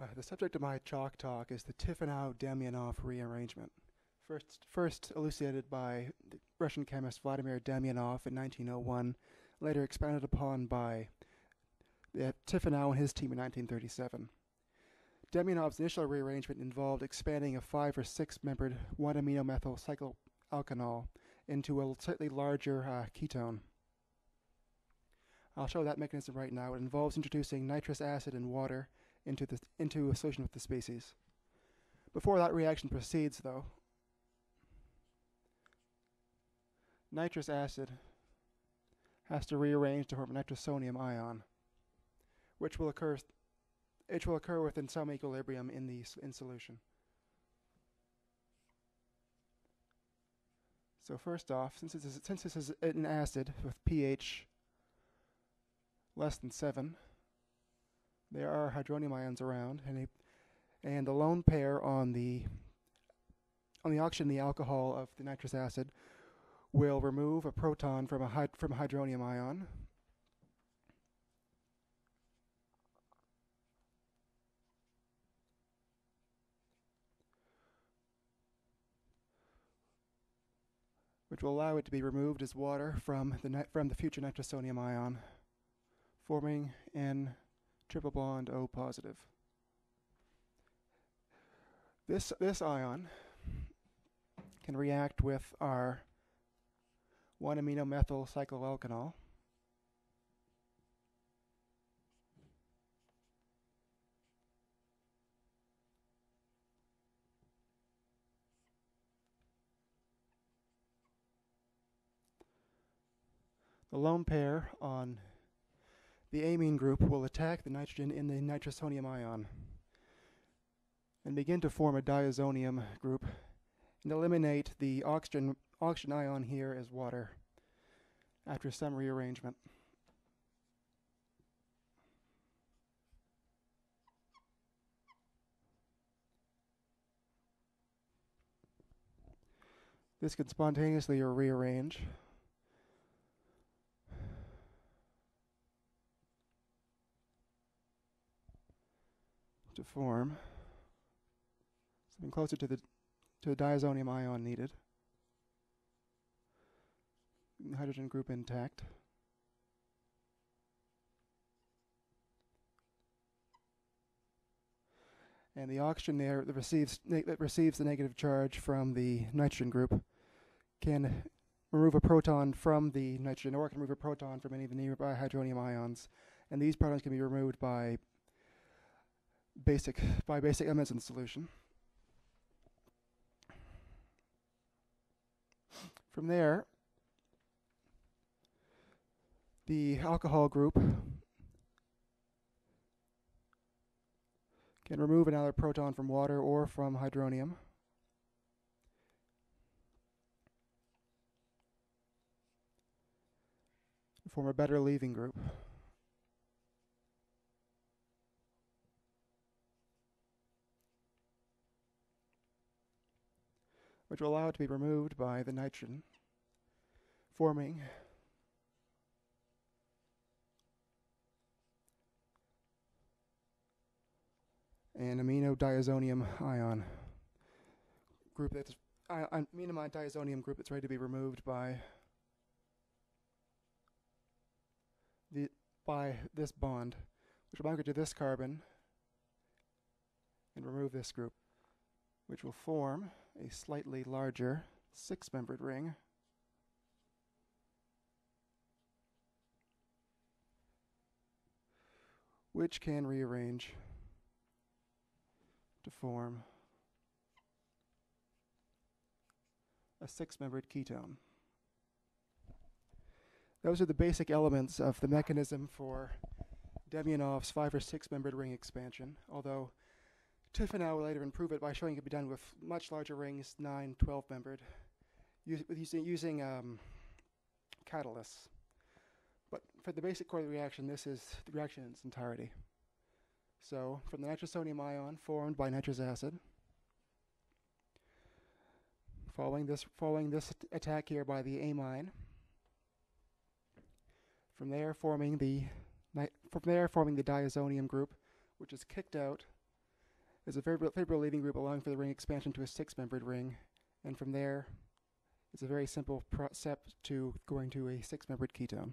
Uh, the subject of my chalk talk is the Tiffeneau-Demyanov rearrangement, first, first elucidated by the Russian chemist Vladimir Demjanov in 1901, later expounded upon by uh, and his team in 1937. Demjanov's initial rearrangement involved expanding a five or six membered 1 amino methyl cycloalkanol into a slightly larger uh, ketone. I'll show that mechanism right now. It involves introducing nitrous acid and water into, the, into a solution with the species. Before that reaction proceeds, though, nitrous acid has to rearrange to form a nitrosonium ion, which will occur, which will occur within some equilibrium in the in solution. So first off, since since this is an acid with pH less than 7, there are hydronium ions around, and, a, and the lone pair on the on the oxygen, the alcohol of the nitrous acid, will remove a proton from a hyd from a hydronium ion. which will allow it to be removed as water from the from the future nitrosonium ion, forming an triple bond O positive. This, this ion can react with our 1 amino methyl cycloalkanol. The lone pair on the amine group will attack the nitrogen in the nitrosonium ion and begin to form a diazonium group and eliminate the oxygen, oxygen ion here as water after some rearrangement. This can spontaneously rearrange to form something closer to the to the diazonium ion needed. Hydrogen group intact. And the oxygen there that receives that receives the negative charge from the nitrogen group can remove a proton from the nitrogen or can remove a proton from any of the nearby hydronium ions. And these protons can be removed by basic by basic elements in the solution. From there, the alcohol group can remove another proton from water or from hydronium. Form a better leaving group. Which will allow it to be removed by the nitrogen, forming. An amino diazonium ion group that's uh, amino diazonium group that's ready to be removed by the by this bond, which will bind to this carbon and remove this group, which will form a slightly larger six-membered ring. which can rearrange to form a six-membered ketone. Those are the basic elements of the mechanism for Demjanov's five or six-membered ring expansion, although Tiffeneau will later improve it by showing it could be done with much larger rings, 9, 12 membered, using, using um, catalysts. But for the basic core of the reaction, this is the reaction in its entirety. So from the nitrosonium ion formed by nitrous acid, following this, following this attack here by the amine, from there forming the from there forming the diazonium group, which is kicked out is a favorable, leaving group allowing for the ring expansion to a six-membered ring, and from there, it's a very simple step to going to a six-membered ketone.